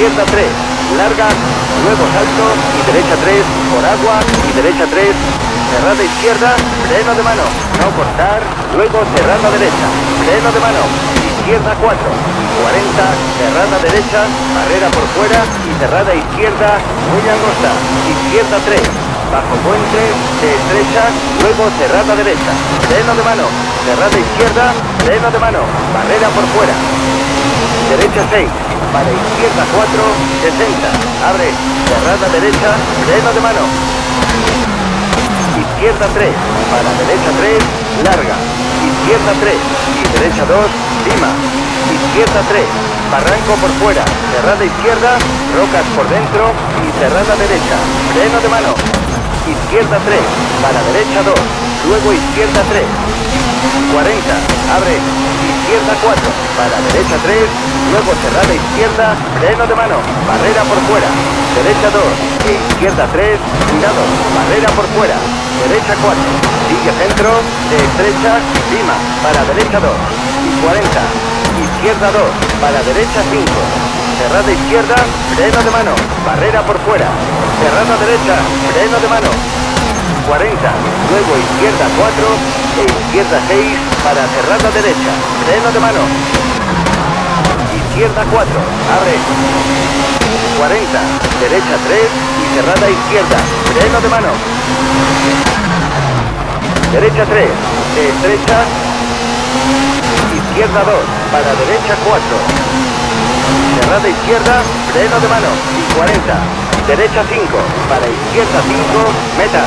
izquierda 3, larga, luego salto y derecha 3, por agua y derecha 3, cerrada izquierda, freno de mano, no cortar, luego cerrada derecha, freno de mano, izquierda 4, 40, cerrada derecha, barrera por fuera y cerrada izquierda, muy angosta, izquierda 3, bajo puente, de estrecha, luego cerrada derecha, freno de mano, cerrada izquierda, freno de mano, barrera por fuera, derecha 6, para izquierda 4, 60, abre, cerrada derecha, freno de mano, izquierda 3, para derecha 3, larga, izquierda 3 y derecha 2, lima, izquierda 3, barranco por fuera, cerrada izquierda, rocas por dentro y cerrada derecha, freno de mano, izquierda 3, para derecha 2, luego izquierda 3, 40, abre, izquierda 4, para derecha 3, luego cerrada izquierda, freno de mano, barrera por fuera, derecha 2, e izquierda 3, cuidado, barrera por fuera, derecha 4, sigue centro, de estrecha, lima, para derecha 2, y 40, izquierda 2, para derecha 5, cerrada izquierda, freno de mano, barrera por fuera, cerrada derecha, freno de mano, 40, luego izquierda 4 izquierda 6 para cerrada derecha, freno de mano, izquierda 4, abre, 40, derecha 3 y cerrada izquierda, freno de mano, derecha 3, de estrecha, izquierda 2, para derecha 4, cerrada izquierda, freno de mano. Y 40, derecha 5, para izquierda 5, meta,